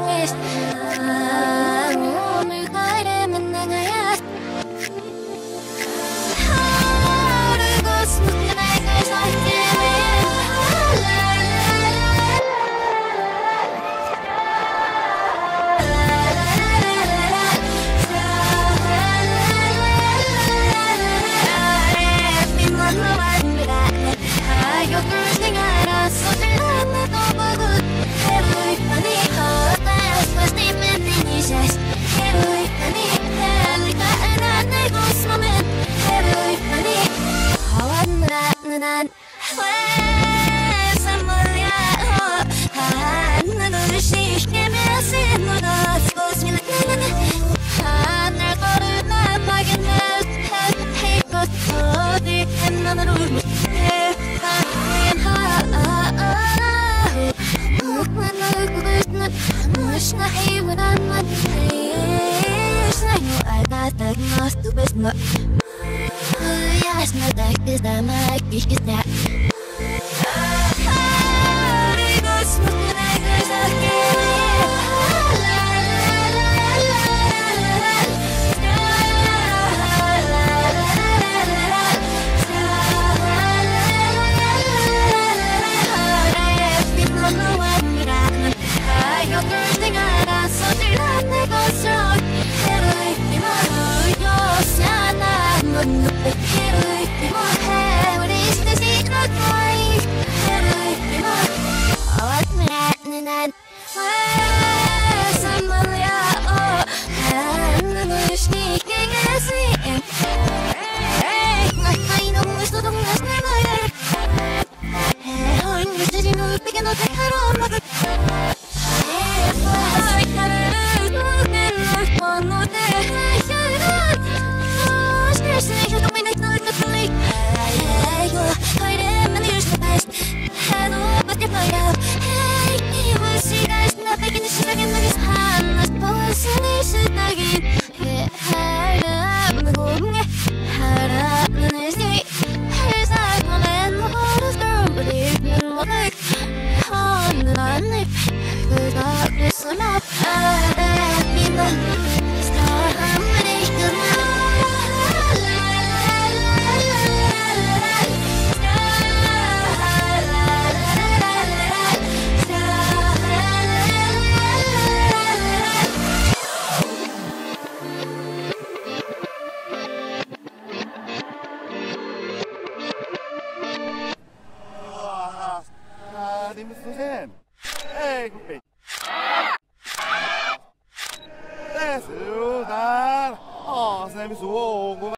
honest زمان مش نحي ولا نحيش نحن guys my life is not my life is not Thank you. Oh, no. Sudan. Å, så er vi så gode.